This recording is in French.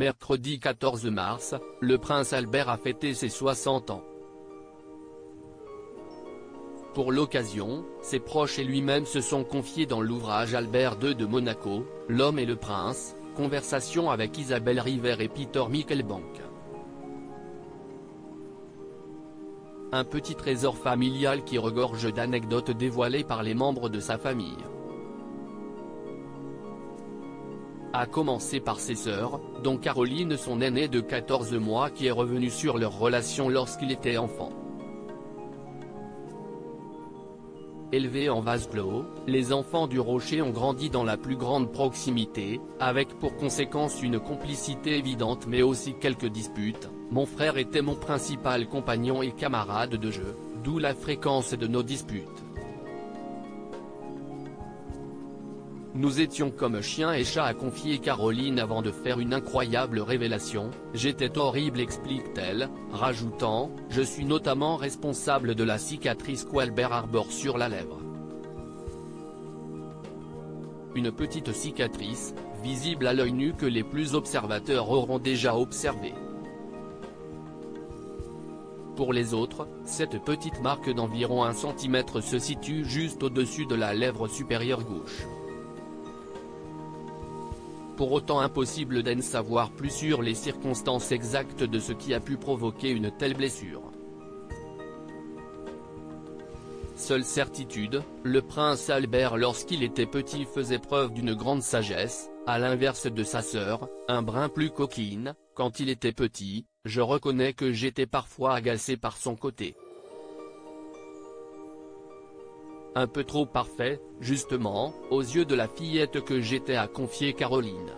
Mercredi 14 mars, le prince Albert a fêté ses 60 ans. Pour l'occasion, ses proches et lui-même se sont confiés dans l'ouvrage Albert II de Monaco, L'homme et le prince, conversation avec Isabelle River et Peter Michelbank. Un petit trésor familial qui regorge d'anecdotes dévoilées par les membres de sa famille. A commencer par ses sœurs, dont Caroline son aînée de 14 mois qui est revenue sur leur relation lorsqu'il était enfant. Élevés en vase clos, les enfants du Rocher ont grandi dans la plus grande proximité, avec pour conséquence une complicité évidente mais aussi quelques disputes. Mon frère était mon principal compagnon et camarade de jeu, d'où la fréquence de nos disputes. Nous étions comme chien et chat à confier Caroline avant de faire une incroyable révélation, j'étais horrible explique-t-elle, rajoutant, je suis notamment responsable de la cicatrice qu'Albert arbore sur la lèvre. Une petite cicatrice, visible à l'œil nu que les plus observateurs auront déjà observé. Pour les autres, cette petite marque d'environ 1 cm se situe juste au-dessus de la lèvre supérieure gauche pour autant impossible d'en savoir plus sur les circonstances exactes de ce qui a pu provoquer une telle blessure. Seule certitude, le prince Albert lorsqu'il était petit faisait preuve d'une grande sagesse, à l'inverse de sa sœur, un brin plus coquine, quand il était petit, je reconnais que j'étais parfois agacé par son côté. Un peu trop parfait, justement, aux yeux de la fillette que j'étais à confier Caroline.